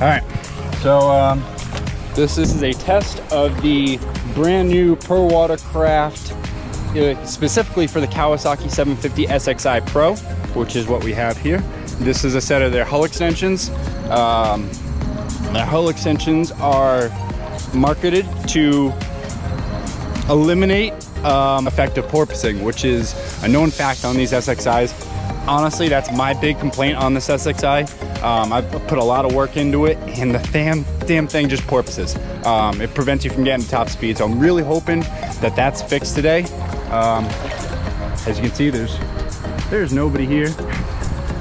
All right, so um, this is a test of the brand new Pro Watercraft, uh, specifically for the Kawasaki 750 SXI Pro, which is what we have here. This is a set of their hull extensions. Um, the hull extensions are marketed to eliminate um, effective porpoising, which is a known fact on these SXIs. Honestly, that's my big complaint on this SXI. Um, I've put a lot of work into it, and the damn, damn thing just porpoises. Um, it prevents you from getting top speed, so I'm really hoping that that's fixed today. Um, as you can see, there's there's nobody here.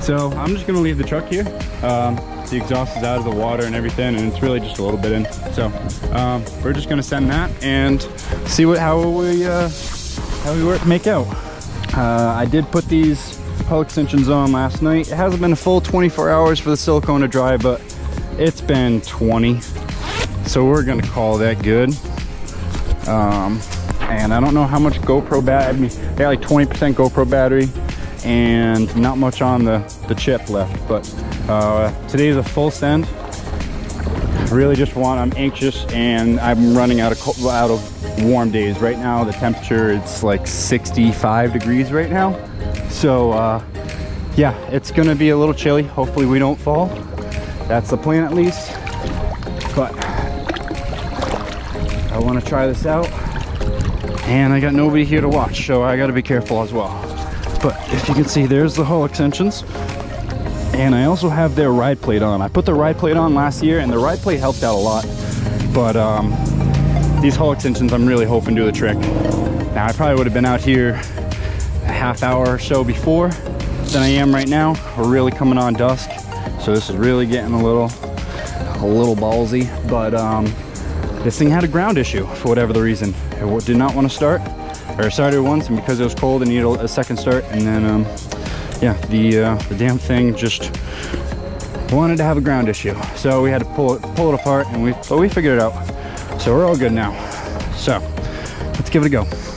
So I'm just gonna leave the truck here. Um, the exhaust is out of the water and everything, and it's really just a little bit in. So um, we're just gonna send that and see what how we uh, how we work make out. Uh, I did put these hull extensions on last night. It hasn't been a full 24 hours for the silicone to dry, but it's been 20. So we're gonna call that good. Um, and I don't know how much GoPro battery, I mean, I got like 20% GoPro battery and not much on the, the chip left, but uh, today's a full send. Really just want, I'm anxious and I'm running out of, out of warm days. Right now the temperature, it's like 65 degrees right now. So uh, yeah, it's gonna be a little chilly. Hopefully we don't fall. That's the plan at least. But I wanna try this out. And I got nobody here to watch, so I gotta be careful as well. But if you can see, there's the hull extensions. And I also have their ride plate on. I put the ride plate on last year and the ride plate helped out a lot. But um, these hull extensions, I'm really hoping do the trick. Now, I probably would have been out here a half hour or so before than I am right now. We're really coming on dusk. So this is really getting a little, a little ballsy. But um, this thing had a ground issue for whatever the reason. It did not want to start or started once and because it was cold it needed a, second start and then um, yeah the uh, the damn thing just wanted to have a ground issue so we had to pull it pull it apart and we but we figured it out so we're all good now. So let's give it a go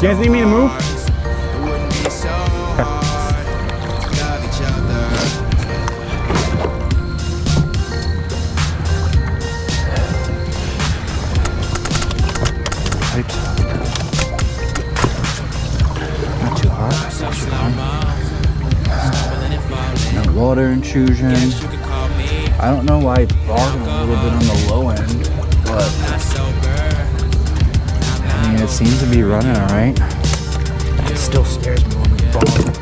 You guys need me to move? water intrusion. I don't know why it's bargained a little bit on the low end, but seems to be running all right. It still scares me when we fall.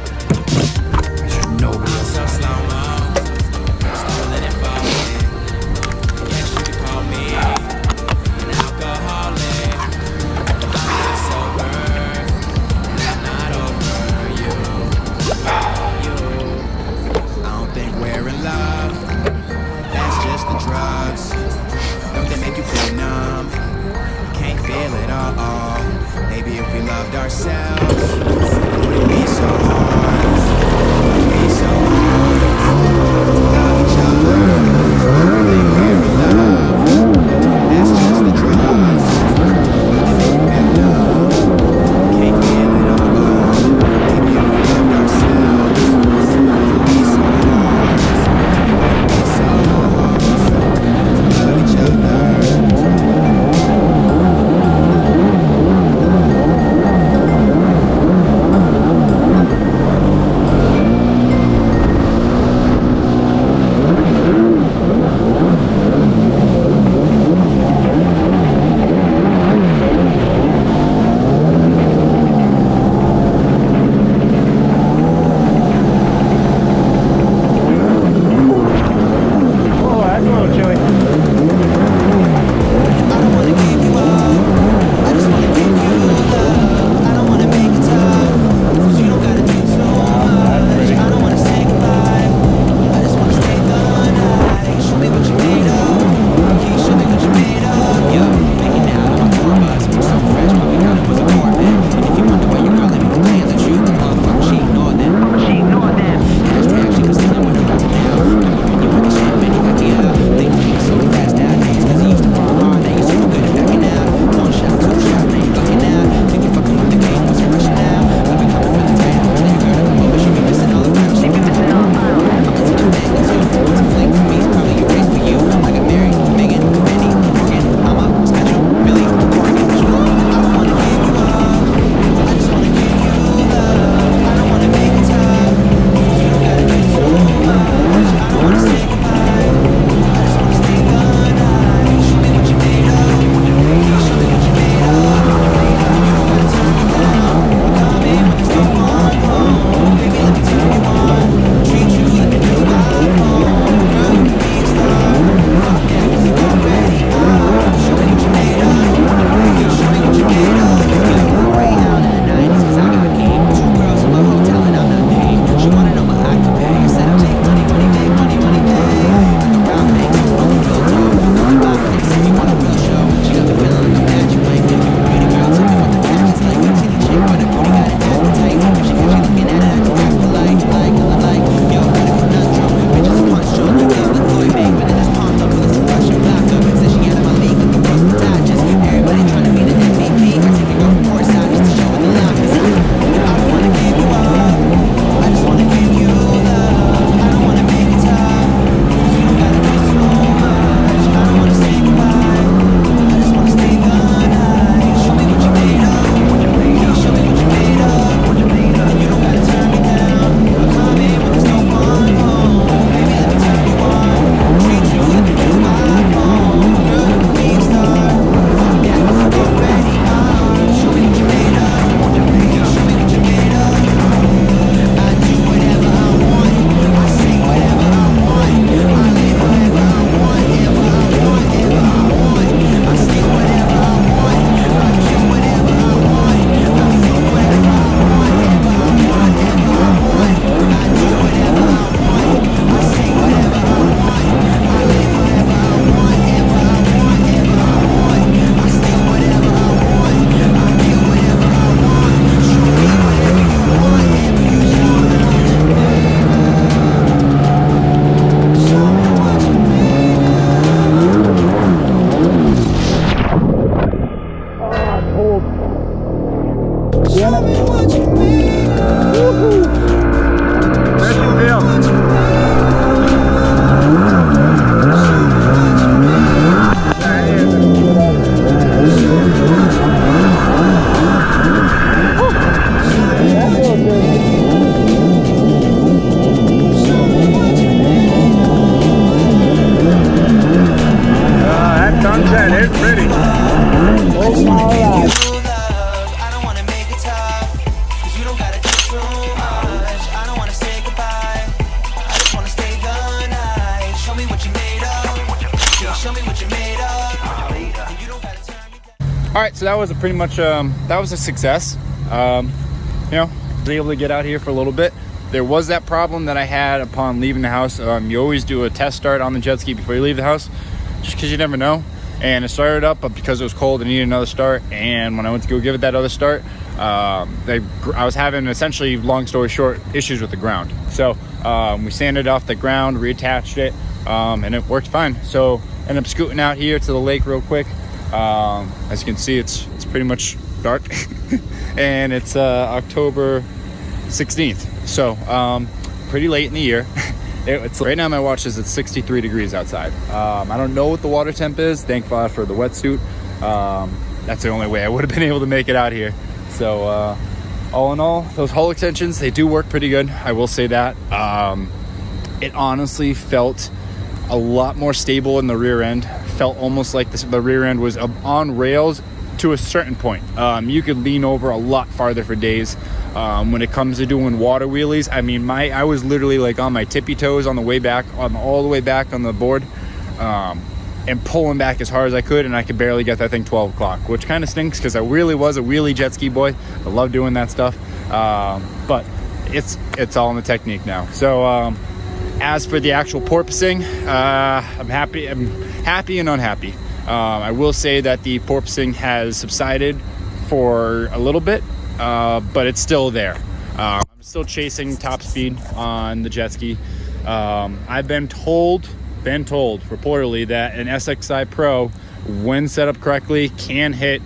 Down. All right, so that was a pretty much um, that was a success. Um, you know, was able to get out here for a little bit. There was that problem that I had upon leaving the house. Um, you always do a test start on the jet ski before you leave the house, just because you never know. And it started up, but because it was cold, I needed another start. And when I went to go give it that other start, um, they, I was having essentially, long story short, issues with the ground. So um, we sanded off the ground, reattached it, um, and it worked fine. So ended up scooting out here to the lake real quick. Um, as you can see, it's it's pretty much dark, and it's uh, October 16th. So um, pretty late in the year. It- it's right now my watch is at 63 degrees outside. Um, I don't know what the water temp is. Thank God for the wetsuit. Um, that's the only way I would have been able to make it out here. So uh, all in all, those hull extensions they do work pretty good. I will say that. Um, it honestly felt a lot more stable in the rear end. Felt almost like this, the rear end was on rails to a certain point. Um, you could lean over a lot farther for days. Um, when it comes to doing water wheelies, I mean, my I was literally like on my tippy toes on the way back, on all the way back on the board, um, and pulling back as hard as I could, and I could barely get that thing 12 o'clock, which kind of stinks because I really was a wheelie jet ski boy. I love doing that stuff, um, but it's it's all in the technique now. So. Um, as for the actual porpoising, uh, I'm happy. I'm happy and unhappy. Um, I will say that the porpoising has subsided for a little bit, uh, but it's still there. Uh, I'm still chasing top speed on the jet ski. Um, I've been told, been told reportedly that an SXI Pro, when set up correctly, can hit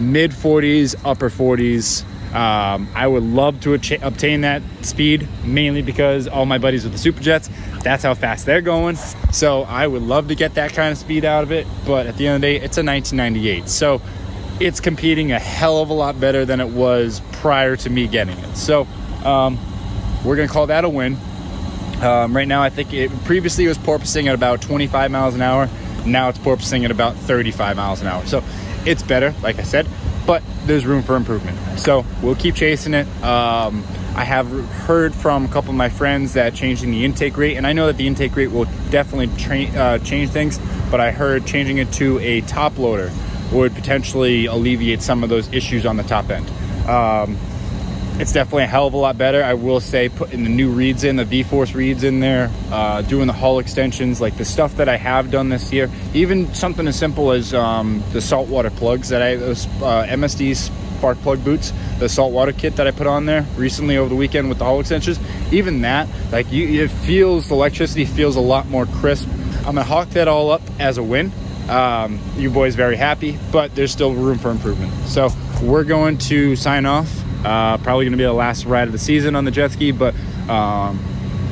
mid 40s, upper 40s. Um, I would love to obtain that speed mainly because all my buddies with the Super Jets, that's how fast they're going. So I would love to get that kind of speed out of it. But at the end of the day, it's a 1998. So it's competing a hell of a lot better than it was prior to me getting it. So um, we're going to call that a win. Um, right now, I think it previously it was porpoising at about 25 miles an hour. Now it's porpoising at about 35 miles an hour. So it's better, like I said, but there's room for improvement. So we'll keep chasing it. Um, I have heard from a couple of my friends that changing the intake grate, and I know that the intake grate will definitely tra- uh, change things, but I heard changing it to a top loader would potentially alleviate some of those issues on the top end. Um, it's definitely a hell of a lot better. I will say, putting the new reeds in, the V-Force reeds in there, uh, doing the hull extensions, like the stuff that I have done this year, even something as simple as um, the saltwater plugs that I, those uh, MSD spark plug boots, the saltwater kit that I put on there recently over the weekend with the hull extensions, even that, like you, it feels, the electricity feels a lot more crisp. I'm gonna hawk that all up as a win. Um, you boys very happy, but there's still room for improvement. So we're going to sign off. Uh, probably going to be the last ride of the season on the jet ski, but um,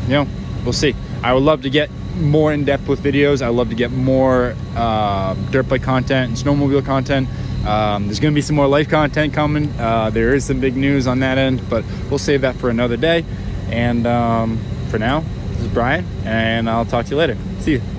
you know, we'll see. I would love to get more in depth with videos. I love to get more uh, dirt bike content and snowmobile content. Um, there's going to be some more life content coming. Uh, there is some big news on that end, but we'll save that for another day. And um, for now, this is Bryan, and I'll talk to you later. See you.